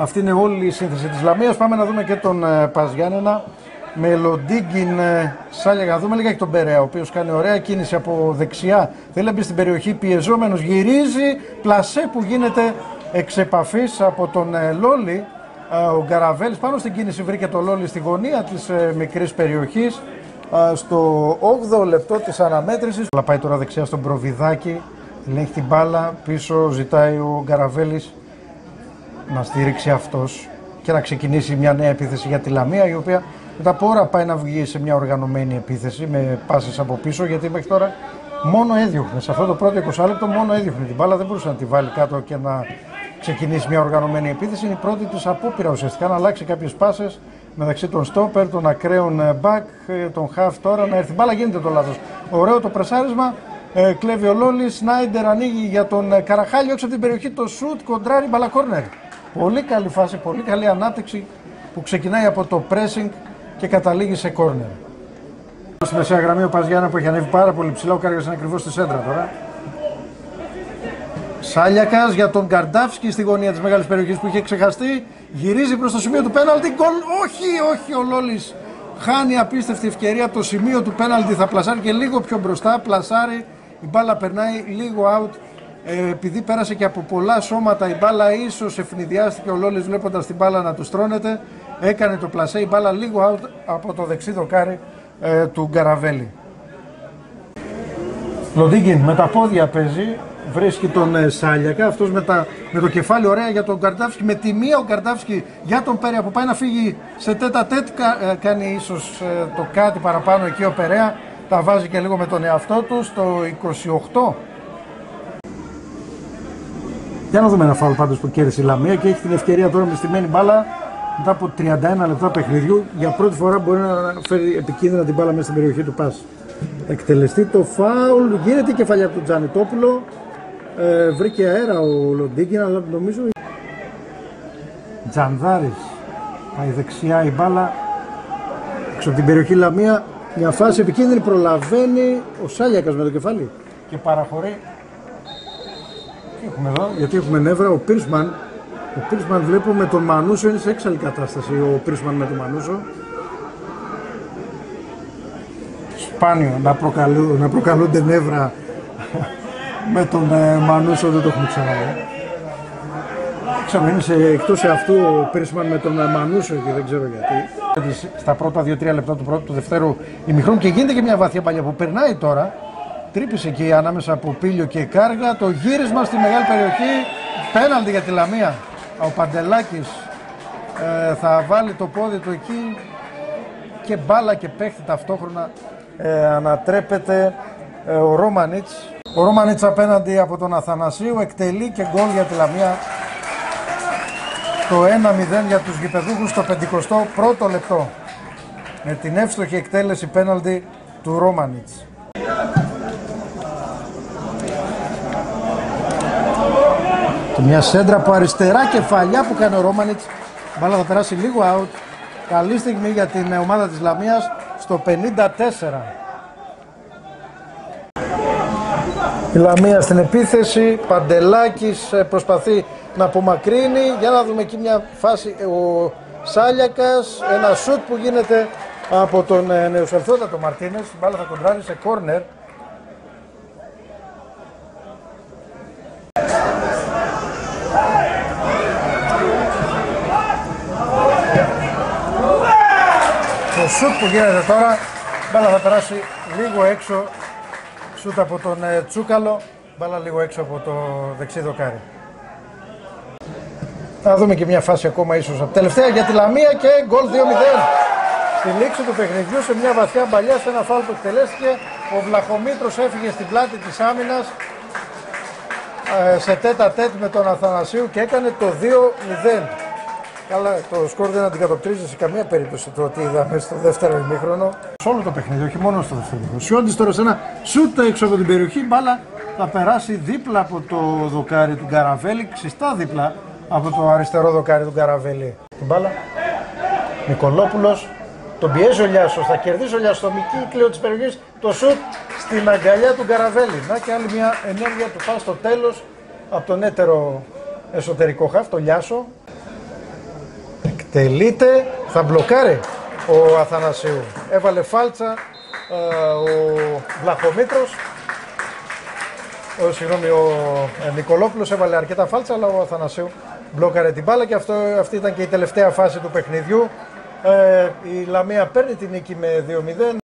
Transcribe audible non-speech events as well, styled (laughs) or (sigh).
Αυτή είναι όλη η σύνθεση της Λαμίας. Πάμε να δούμε και τον ε, Πας Γιάννενα με Λοντίγκιν ε, Σάλια. Να δούμε λίγα και τον Περέα, ο οποίος κάνει ωραία κίνηση από δεξιά. Θέλει να μπει στην περιοχή πιεζόμενος, γυρίζει. Πλασέ που γίνεται εξ επαφής από τον ε, Λόλι. Ε, ο Γκαραβέλης πάνω στην κίνηση βρήκε το Λόλι στη γωνία της ε, μικρής περιοχής. Ε, στο 8ο λεπτό της αναμέτρησης. Αλλά πάει τώρα δεξιά στον Προβιδάκη. Ελέγχει την μπάλα. Πίσω ζητάει ο Γκαραβέλης να στήριξει αυτός και να ξεκινήσει μια νέα επίθεση για τη Λαμία η οποία μετά από ώρα πάει να βγει σε μια οργανωμένη επίθεση με πάσει από πίσω γιατί μέχρι τώρα μόνο έδιωχνε. Σε αυτό το πρώτο 20 λεπτό μόνο έδιωχνε την μπάλα, δεν μπορούσε να τη βάλει κάτω και να ξεκινήσει μια οργανωμένη επίθεση. Είναι η πρώτη της απόπειρα ουσιαστικά να αλλάξει κάποιες πάσες μεταξύ των στόπερ, των ακραίων back, των half τώρα να έρθει. Μπάλα γίνεται το λάθος. Ωραίο το πρεσάρισμα. Ε, κλέβει ο Λόλι. Σνάιντερ ανοίγει για τον ε, Καραχάλιο έξω από την περιοχή. Το σουτ κοντράρι μπαλα κόρνερ. Πολύ καλή φάση, πολύ καλή ανάπτυξη που ξεκινάει από το pressing και καταλήγει σε κόρνερ. Στη μεσαία γραμμή ο Παζιάννα που έχει ανέβει πάρα πολύ ψηλά, ο Κάργας είναι ακριβώς στη σέντρα τώρα. Σάλιακας για τον Καρντάφσκι στη γωνία της μεγάλης περιοχής που είχε ξεχαστεί. Γυρίζει προς το σημείο του πέναλτι. Γκολ. Όχι, όχι ο Λόλης. Χάνει απίστευτη ευκαιρία από το σημείο του πέναλτι. Θα πλασάρει και λίγο πιο μπροστά. Πλασάρει. Η μπάλα περνάει λίγο out. Ε, επειδή πέρασε και από πολλά σώματα η μπάλα ίσως ευνηδιάστηκε ο Λόλης βλέποντας την μπάλα να τους στρώνεται. Έκανε το πλασέ η μπάλα λίγο out από το δεξί δοκάρι ε, του Γκαραβέλη. Λοντίγκιν με τα πόδια παίζει, βρίσκει τον ε, Σάλιακα, αυτός με, τα, με το κεφάλι ωραία για τον Καρντάφσκι, με τη μία ο Καρντάφσκι για τον Περέα που πάει να φύγει σε τέτα τέτ, κα- ε, κάνει ίσως ε, το κάτι παραπάνω εκεί ο Περέα, τα βάζει και λίγο με τον εαυτό του στο 28. Για να δούμε ένα φάουλ πάντως που κέρδισε η Λαμία και έχει την ευκαιρία τώρα με στημένη μπάλα μετά από 31 λεπτά παιχνιδιού για πρώτη φορά μπορεί να φέρει επικίνδυνα την μπάλα μέσα στην περιοχή του πας. Εκτελεστεί το φάουλ, γίνεται η κεφαλιά του Τζανιτόπουλο. Ε, βρήκε αέρα ο Λοντίκιν, αλλά νομίζω. Τζανδάρης πάει δεξιά η μπάλα έξω από την περιοχή Λαμία. Μια φάση επικίνδυνη προλαβαίνει ο Σάλιακας με το κεφάλι και παραχωρεί. Τι έχουμε εδώ, γιατί έχουμε νεύρα, ο Πίρσμαν ο Πίρσμαν βλέπω με τον Μανούσο είναι σε έξαλλη κατάσταση ο Πίρσμαν με τον Μανούσο. Σπάνιο να, προκαλού, να προκαλούνται νεύρα (laughs) με τον ε, Μανούσο, δεν το έχουμε ξαναδεί. Ξέρω, είναι σε, εκτός σε αυτού ο Πίρσμαν με τον ε, Μανούσο και δεν ξέρω γιατί. Στα πρώτα 2-3 λεπτά του πρώτου, του δευτέρου ημιχρόνου και γίνεται και μια βαθιά παλιά που περνάει τώρα. Τρύπησε εκεί ανάμεσα από Πίλιο και Κάργα. Το γύρισμα στη μεγάλη περιοχή. Πέναλτι για τη Λαμία. Ο Παντελάκης ε, θα βάλει το πόδι του εκεί και μπάλα και παίχτη ταυτόχρονα ε, ανατρέπεται ε, ο Ρόμανιτς. Ο Ρόμανιτς απέναντι από τον Αθανασίου εκτελεί και γκολ για τη Λαμία το 1-0 για τους γηπεδούχους στο 51ο λεπτό με την εύστοχη εκτέλεση πέναλτι του Ρόμανιτς. Και μια σέντρα από αριστερά κεφαλιά που κάνει ο Ρόμανιτς. Μπάλα θα περάσει λίγο out. Καλή στιγμή για την ομάδα της Λαμίας στο 54. Η Λαμία στην επίθεση, Παντελάκης ε, προσπαθεί να απομακρύνει. Για να δούμε εκεί μια φάση, ε, ο Σάλιακας, ένα σουτ που γίνεται από τον ε, νεοσαρθότατο Μαρτίνες. Η μπάλα θα κοντράρει σε κόρνερ. Το σουτ που γίνεται τώρα, μπάλα θα περάσει λίγο έξω, σουτ από τον ε, Τσούκαλο, μπάλα λίγο έξω από το δεξί δοκάρι. Θα δούμε και μια φάση ακόμα ίσως από τελευταία για τη Λαμία και γκολ 2-0. Στη λήξη του παιχνιδιού σε μια βαθιά μπαλιά σε ένα φάλ που εκτελέστηκε ο Βλαχομήτρος έφυγε στην πλάτη της άμυνας ε, σε τέτα τέτ με τον Αθανασίου και έκανε το 2-0. Καλά, το σκορ δεν αντικατοπτρίζει σε καμία περίπτωση το ότι είδαμε στο δεύτερο ημίχρονο. Σε όλο το παιχνίδι, όχι μόνο στο δεύτερο ημίχρονο. Σιόντι τώρα σε ένα σούτ έξω από την περιοχή, μπάλα θα περάσει δίπλα από το δοκάρι του Γκαραβέλη, ξιστά δίπλα από το αριστερό δοκάρι του Γκαραβέλη. Την μπάλα, Νικολόπουλος, τον πιέζει ο Λιάσος, θα κερδίσει ο Λιάσος στο κύκλιο της περιοχής. Το σουτ στην αγκαλιά του Γκαραβέλη. Να και άλλη μια ενέργεια του πα στο τέλος από τον έτερο εσωτερικό χαφ, τον Λιάσο. Εκτελείται, θα μπλοκάρει ο Αθανασίου. Έβαλε φάλτσα ε, ο Βλαχομήτρος. Ο, συγγνώμη, ο ε, Νικολόπουλος έβαλε αρκετά φάλτσα, αλλά ο Αθανασίου μπλόκαρε την μπάλα και αυτό, αυτή ήταν και η τελευταία φάση του παιχνιδιού. Ε, η Λαμία παίρνει την νίκη με 2-0.